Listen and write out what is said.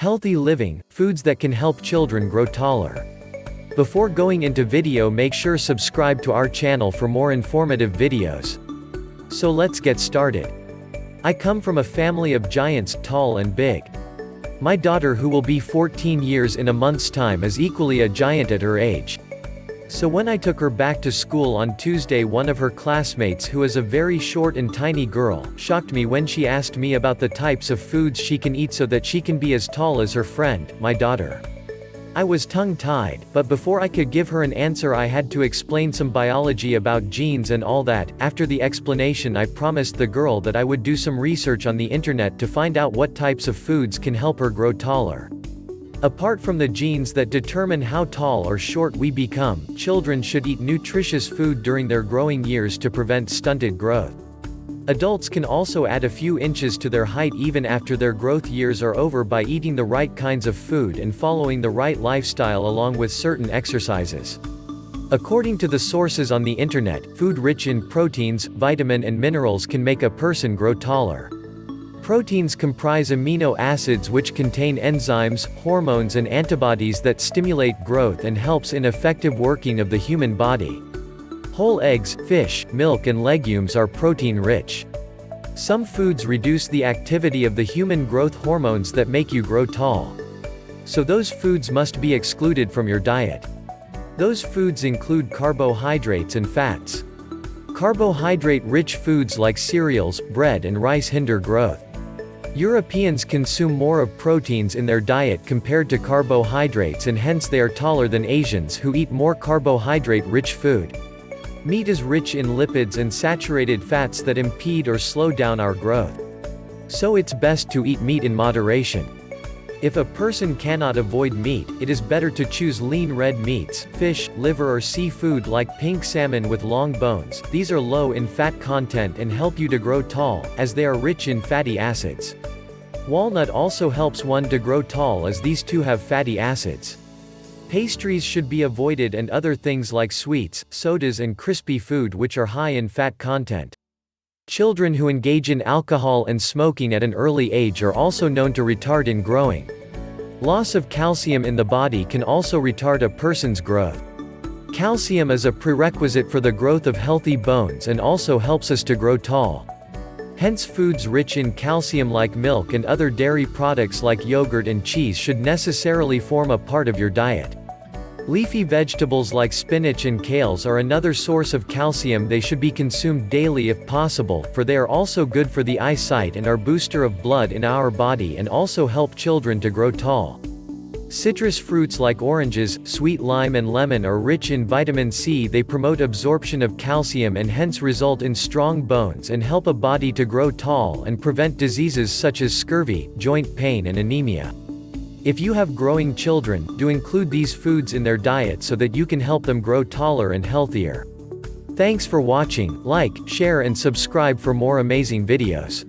Healthy living, foods that can help children grow taller. Before going into video make sure subscribe to our channel for more informative videos. So let's get started. I come from a family of giants, tall and big. My daughter who will be 14 years in a month's time is equally a giant at her age. So when I took her back to school on Tuesday one of her classmates who is a very short and tiny girl, shocked me when she asked me about the types of foods she can eat so that she can be as tall as her friend, my daughter. I was tongue-tied, but before I could give her an answer I had to explain some biology about genes and all that. After the explanation I promised the girl that I would do some research on the internet to find out what types of foods can help her grow taller. Apart from the genes that determine how tall or short we become, children should eat nutritious food during their growing years to prevent stunted growth. Adults can also add a few inches to their height even after their growth years are over by eating the right kinds of food and following the right lifestyle along with certain exercises. According to the sources on the internet, food rich in proteins, vitamin and minerals can make a person grow taller. Proteins comprise amino acids which contain enzymes, hormones and antibodies that stimulate growth and helps in effective working of the human body. Whole eggs, fish, milk and legumes are protein-rich. Some foods reduce the activity of the human growth hormones that make you grow tall. So those foods must be excluded from your diet. Those foods include carbohydrates and fats. Carbohydrate-rich foods like cereals, bread and rice hinder growth. Europeans consume more of proteins in their diet compared to carbohydrates and hence they are taller than Asians who eat more carbohydrate-rich food. Meat is rich in lipids and saturated fats that impede or slow down our growth. So it's best to eat meat in moderation. If a person cannot avoid meat, it is better to choose lean red meats, fish, liver or seafood like pink salmon with long bones. These are low in fat content and help you to grow tall, as they are rich in fatty acids. Walnut also helps one to grow tall as these two have fatty acids. Pastries should be avoided and other things like sweets, sodas and crispy food which are high in fat content. Children who engage in alcohol and smoking at an early age are also known to retard in growing. Loss of calcium in the body can also retard a person's growth. Calcium is a prerequisite for the growth of healthy bones and also helps us to grow tall. Hence foods rich in calcium like milk and other dairy products like yogurt and cheese should necessarily form a part of your diet. Leafy vegetables like spinach and kales are another source of calcium they should be consumed daily if possible, for they are also good for the eyesight and are booster of blood in our body and also help children to grow tall. Citrus fruits like oranges, sweet lime and lemon are rich in vitamin C they promote absorption of calcium and hence result in strong bones and help a body to grow tall and prevent diseases such as scurvy, joint pain and anemia. If you have growing children, do include these foods in their diet so that you can help them grow taller and healthier. Thanks for watching, like, share and subscribe for more amazing videos.